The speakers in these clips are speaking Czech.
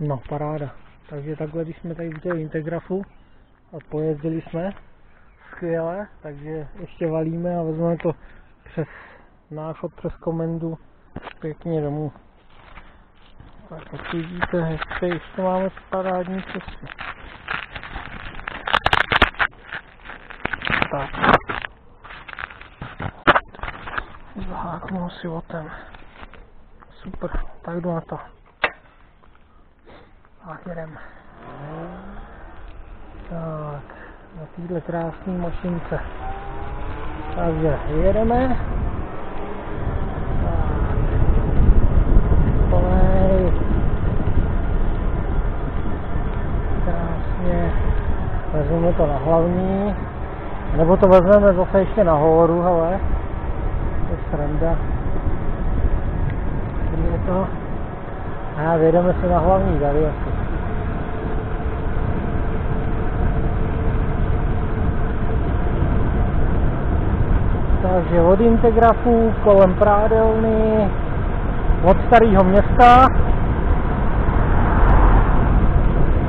No, paráda. Takže takhle, když jsme tady u toho Integrafu a pojezdili jsme skvěle, takže ještě valíme a vezmeme to přes náchod, přes komendu pěkně domů. Tak jak vidíte, ještě, ještě máme parádní cestu. Tak. Zaháknu si o ten. Super, tak jdu na to. Tak jedem. Tak, na téhle krásné mašince. Takže jedeme. Krásně. Vezmeme to na hlavní. Nebo to vezmeme zase ještě nahoru, hele. To je sranda. Je to. A vyjedeme si na hlavní tady asi. Takže od Integrafu kolem Prádelny, od starého města.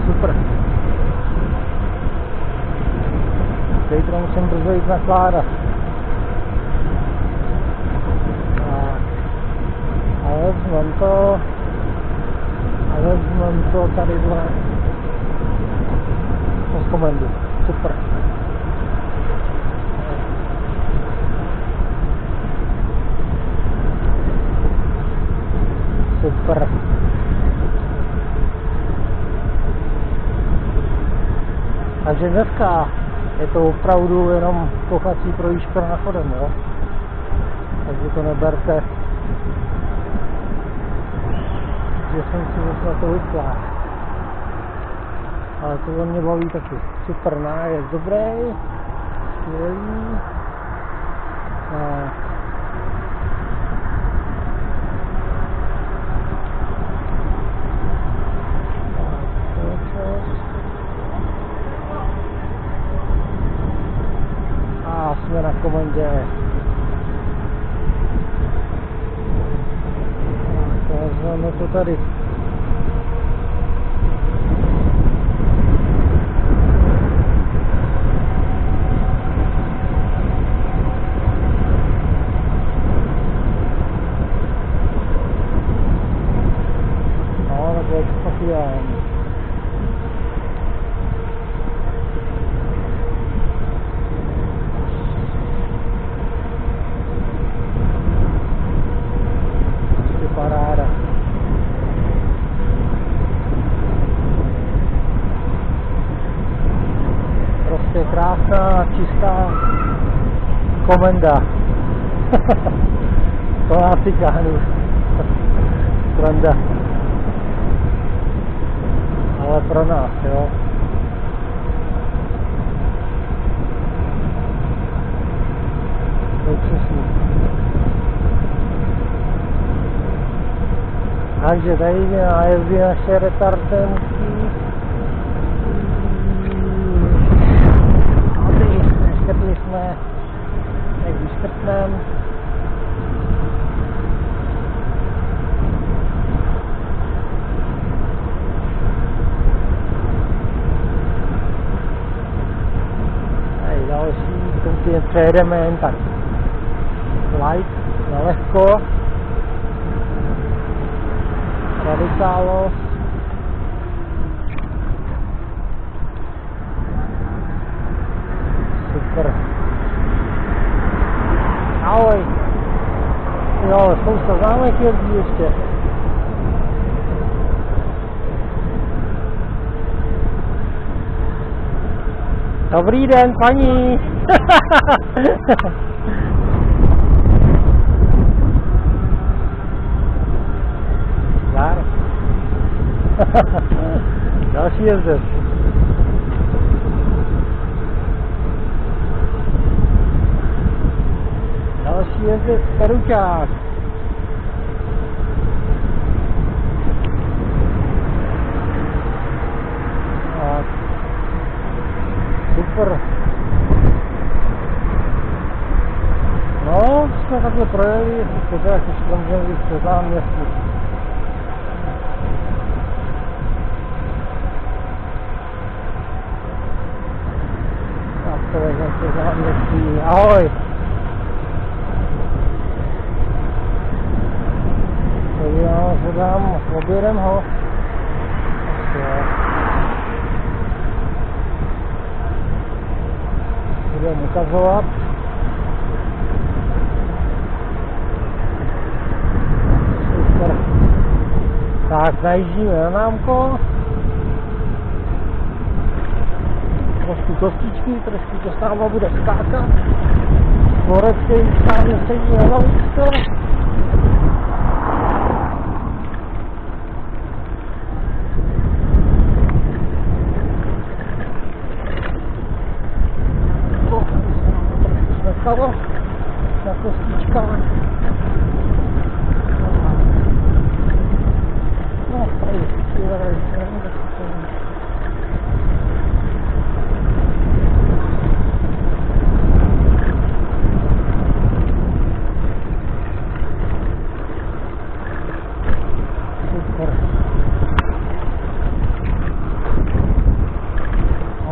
Super. Zítra musím brzo jít nakládat. A vezmem to. A vezmem to tadyhle. Z komendu. Super. Super. Takže dneska je to opravdu jenom kochací projížďka náchodem, jo? Takže to neberte, že jsem si zase na to vyslá. Ale to mě baví taky. Super nájezd, dobrý, skvělý. A jsme na komandě. Tak, vezmeme to tady. No, tak je to fakt ideální. Prostě paráda. Prostě krásná, čistá komenda. to nás si káhnu. Sranda. Ale pro nás, jo. Luxusní. Takže tady nájezdy naše retardentky. Tady neškrtli jsme, vyškrtnem. Tady přejedeme jen tak. Light, na lehko. Radikálos. Super. Ahoj. Jo, spousta známek jezdí ještě. Dobrý den, paní. Další jezdec. ये करूँ क्या ऊपर No, wszystko takie projekty, to jakieś tam wiązki, to tam jest. Ahoj! Tam, objedem ho. Budeme ukazovat. Super. Tak, zajíždíme na námko. Trošku kostičky, trošku to s náma bude skákat. Borec, který sedí na lavičce.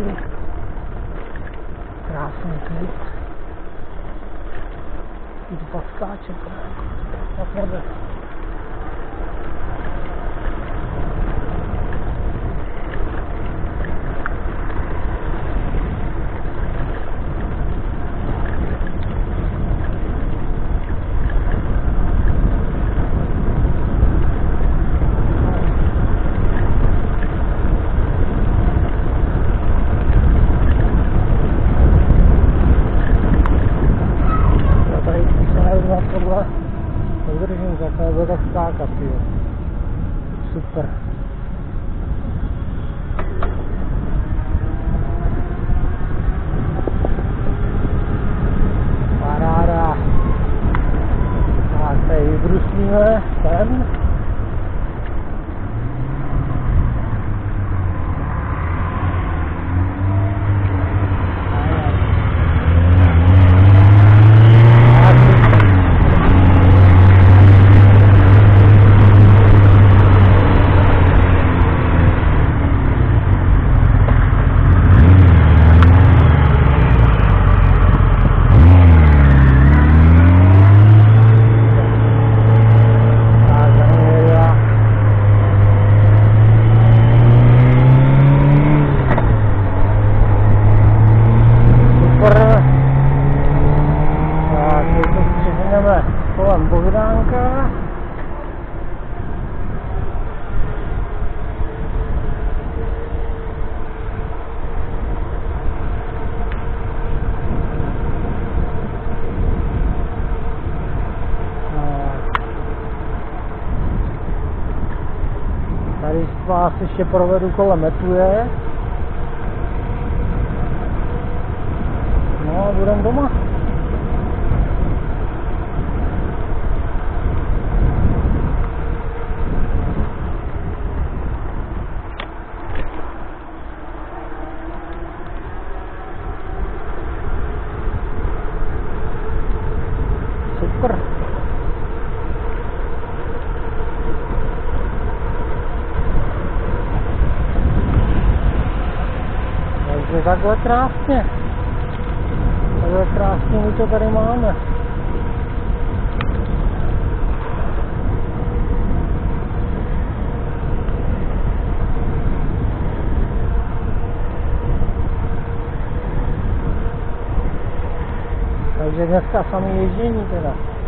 Krasni Krasni klip Idu pa Pa da Super. Paráda. Tak, tady vybruslíme ten. Tak, Tak, zaměřila. Super. Tak, teď to přeženeme kolem Bohdánka. Tak. Tady vás ještě provedu kolem metuje. No a budem doma. Super. Takže takhle krásně. Takhle krásně my to tady máme. Takže dneska samý ježdění teda.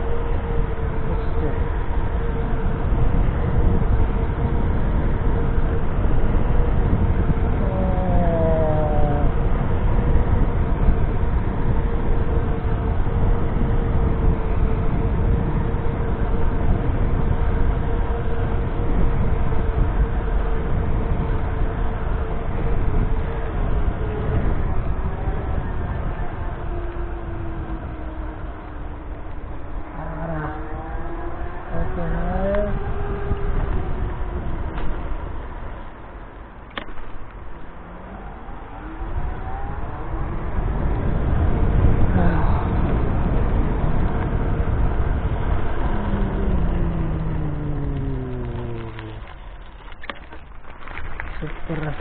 Bratr.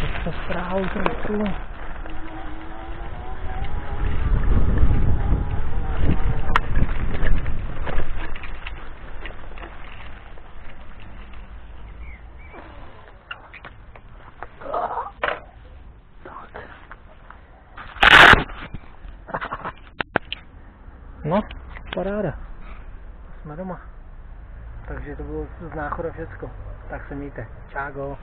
Teď se strál trošku. No, paráda. Jsme doma. Takže to bylo z náchoda všecko. Tak se mějte. Čágo.